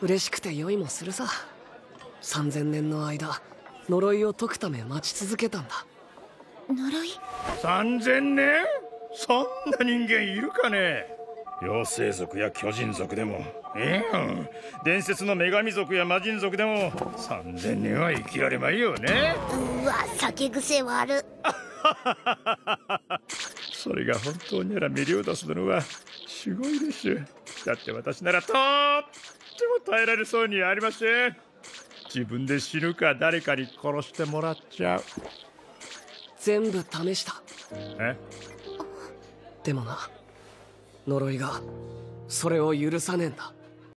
嬉しくて酔いもするさ。3000年の間呪いを解くため待ち続けたんだ。呪い？3000年？そんな人間いるかね？妖精族や巨人族でも。ええ伝説の女神族や魔人族でも3000年は生きられまいよね。うわ酒癖悪 それが本当にならメリオダス殿はすごいです。だって私ならとっても耐えられそうにありません。自分で死ぬか誰かに殺してもらっちゃう。全部試した。え？でもな呪いがそれを許さねえんだ